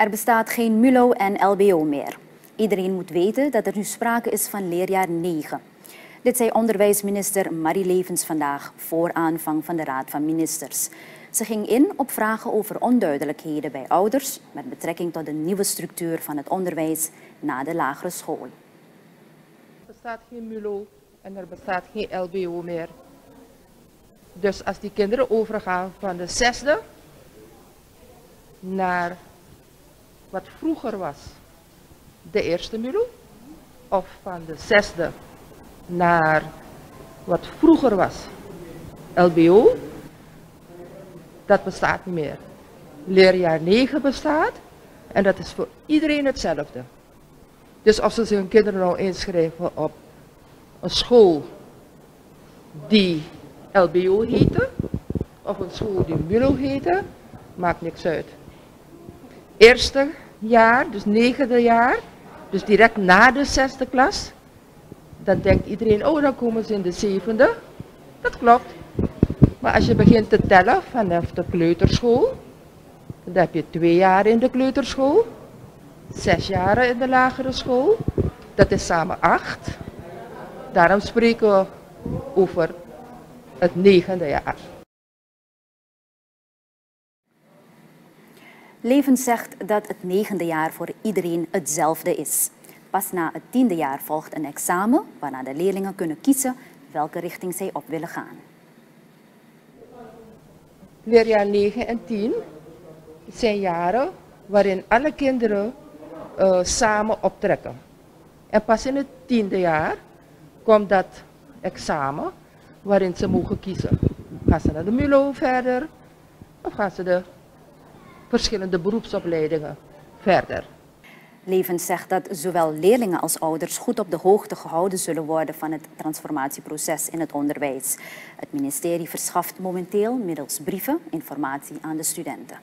Er bestaat geen MULO en LBO meer. Iedereen moet weten dat er nu sprake is van leerjaar 9. Dit zei onderwijsminister Marie Levens vandaag voor aanvang van de Raad van Ministers. Ze ging in op vragen over onduidelijkheden bij ouders met betrekking tot de nieuwe structuur van het onderwijs na de lagere school. Er bestaat geen MULO en er bestaat geen LBO meer. Dus als die kinderen overgaan van de zesde naar wat vroeger was de eerste MULO, of van de zesde naar wat vroeger was LBO, dat bestaat niet meer. Leerjaar 9 bestaat en dat is voor iedereen hetzelfde. Dus of ze hun kinderen nou inschrijven op een school die LBO heette, of een school die MULO heette, maakt niks uit. Eerste jaar, dus negende jaar, dus direct na de zesde klas, dan denkt iedereen, oh dan komen ze in de zevende. Dat klopt. Maar als je begint te tellen vanaf de kleuterschool, dan heb je twee jaar in de kleuterschool, zes jaar in de lagere school, dat is samen acht. Daarom spreken we over het negende jaar. Levens zegt dat het negende jaar voor iedereen hetzelfde is. Pas na het tiende jaar volgt een examen waarna de leerlingen kunnen kiezen welke richting zij op willen gaan. Leerjaar 9 en 10 zijn jaren waarin alle kinderen uh, samen optrekken. En pas in het tiende jaar komt dat examen waarin ze mogen kiezen. Gaan ze naar de MULO verder of gaan ze de verschillende beroepsopleidingen verder? Levens zegt dat zowel leerlingen als ouders goed op de hoogte gehouden zullen worden van het transformatieproces in het onderwijs. Het ministerie verschaft momenteel middels brieven informatie aan de studenten.